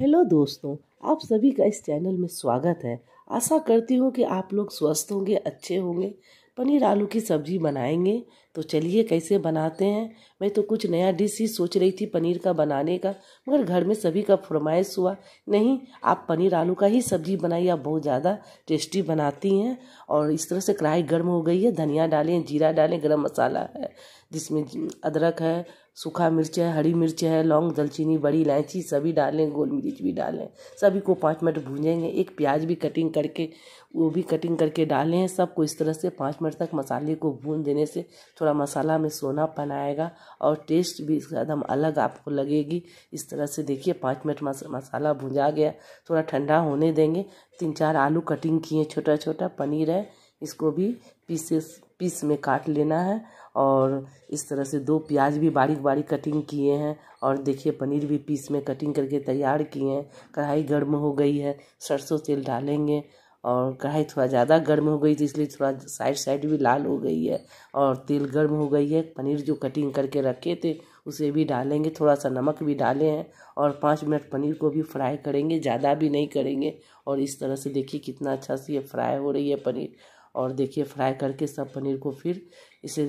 Hello दोस्तों, आप सभी का इस चैनल में स्वागत है। आशा करती हूँ कि आप लोग स्वस्थ होंगे, अच्छे होंगे, पनीर आलू की सब्ज़ी बनाएँगे। तो चलिए कैसे बनाते हैं? मैं तो कुछ नया डिश ही सोच रही थी पनीर का बनाने का, मगर घर में सभी का फरमाइश हुआ, नहीं, आप पनीर आलू का ही सब्ज़ी बनाइए, आप बहुत ज़्यादा टेस्टी बनाती हैं। और इस तरह से कढ़ाई गर्म हो गई है, धनिया डालें, जीरा डालें, गर्म मसाला है। जिसमें अदरक है, सूखा मिर्च है, हरी मिर्च है, लौंग, दलचीनी, बड़ी इलायची, सभी डालें, गोल मिर्च भी डालें। सभी को पाँच मिनट भूनेंगे एक प्याज भी कटिंग करके, वो भी कटिंग करके डालें सबको इस तरह से पाँच मिनट तक मसाले को भून देने से थोड़ा मसाला में सोनापन आएगा और टेस्ट भी एकदम अलग आपको लगेगी। इस तरह से देखिए, पाँच मिनट मसाला भुंजा गया। थोड़ा ठंडा होने देंगे। तीन चार आलू कटिंग किए छोटा छोटा पनीर है। इसको भी पीसेस पीस में काट लेना है और इस तरह से दो प्याज भी बारीक बारीक कटिंग किए हैं और देखिए पनीर भी पीस में कटिंग करके तैयार किए हैं। कढ़ाई गर्म हो गई है, सरसों तेल डालेंगे और कढ़ाई थोड़ा ज़्यादा गर्म हो गई थी, इसलिए थोड़ा साइड साइड भी लाल हो गई है और तेल गर्म हो गई है। पनीर जो कटिंग करके रखे थे, उसे भी डालेंगे, थोड़ा सा नमक भी डाले हैं और पाँच मिनट पनीर को भी फ्राई करेंगे, ज़्यादा भी नहीं करेंगे और इस तरह से देखिए कितना अच्छा से ये फ्राई हो रही है पनीर। और देखिए फ्राई करके सब पनीर को फिर इसे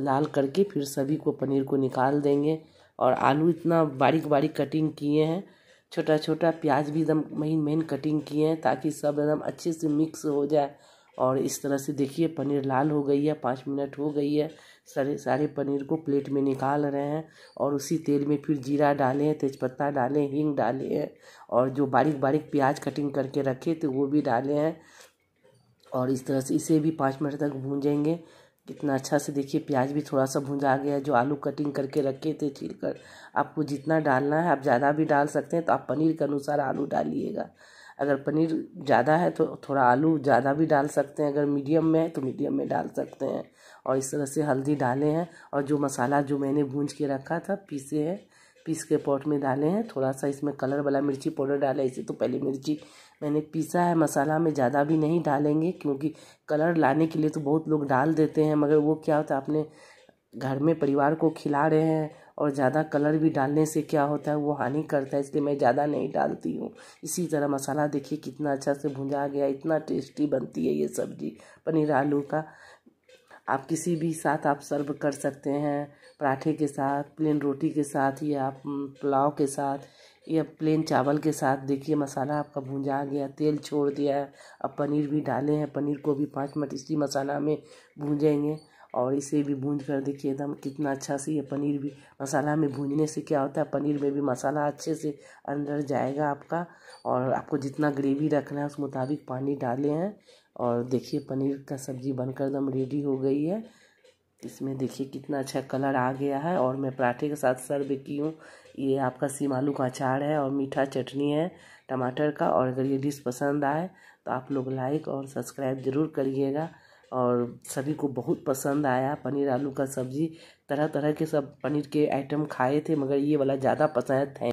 लाल करके फिर सभी को पनीर को निकाल देंगे। और आलू इतना बारीक बारीक कटिंग किए हैं। छोटा छोटा प्याज भी एकदम महीन महीन कटिंग किए हैं ताकि सब एकदम अच्छे से मिक्स हो जाए। और इस तरह से देखिए पनीर लाल हो गई है, पाँच मिनट हो गई है। सारे सारे पनीर को प्लेट में निकाल रहे हैं और उसी तेल में फिर जीरा डालें, तेज़पत्ता डालें, हींग डालें और जो बारीक बारीक प्याज कटिंग करके रखे थे वो भी डाले हैं। और इस तरह से इसे भी पाँच मिनट तक भूंजेंगे। कितना अच्छा से देखिए, प्याज भी थोड़ा सा भुंजा गया जो आलू कटिंग करके रखे थे छील कर आपको जितना डालना है, आप ज़्यादा भी डाल सकते हैं तो आप पनीर के अनुसार आलू डालिएगा। अगर पनीर ज़्यादा है तो थोड़ा आलू ज़्यादा भी डाल सकते हैं। अगर मीडियम में है तो मीडियम में डाल सकते हैं। और इस तरह से हल्दी डाले हैं। और जो मसाला जो मैंने भूंज के रखा था, पीसे हैं पीस के पॉट में डाले हैं। थोड़ा सा इसमें कलर वाला मिर्ची पाउडर डाला इसे तो पहले मिर्ची मैंने पीसा है। मसाला में ज़्यादा भी नहीं डालेंगे क्योंकि कलर लाने के लिए तो बहुत लोग डाल देते हैं। मगर वो क्या होता है, अपने घर में परिवार को खिला रहे हैं और ज़्यादा कलर भी डालने से क्या होता है, वो हानि करता है, इसलिए मैं ज़्यादा नहीं डालती हूँ। इसी तरह मसाला देखिए कितना अच्छा से भुंजा गया, इतना टेस्टी बनती है ये सब्ज़ी, पनीर आलू का। आप किसी भी साथ आप सर्व कर सकते हैं, पराठे के साथ प्लेन रोटी के साथ, या आप पुलाव के साथ, या प्लेन चावल के साथ। देखिए, मसाला आपका भूंजा गया, तेल छोड़ दिया है, अब पनीर भी डाले हैं, पनीर को भी पाँच मिनट इसी मसाला में भूंजेंगे, और इसे भी भूंज कर देखिए एकदम कितना अच्छा से ये पनीर भी, मसाला में भूंजने से क्या होता है, पनीर में भी मसाला अच्छे से अंदर जाएगा आपका, और आपको जितना ग्रेवी रखना है, उस मुताबिक पानी डाले हैं और देखिए, पनीर का सब्ज़ी बनकर एकदम रेडी हो गई है। इसमें देखिए, कितना अच्छा कलर आ गया है और मैं पराठे के साथ सर्व की हूँ। ये आपका सीम आलू का अचार है और मीठा चटनी है टमाटर का और अगर ये डिश पसंद आए तो आप लोग लाइक और सब्सक्राइब ज़रूर करिएगा। और सभी को बहुत पसंद आया पनीर आलू का सब्ज़ी। तरह तरह के सब पनीर के आइटम खाए थे, मगर ये वाला ज़्यादा पसंद है।